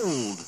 gold.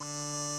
you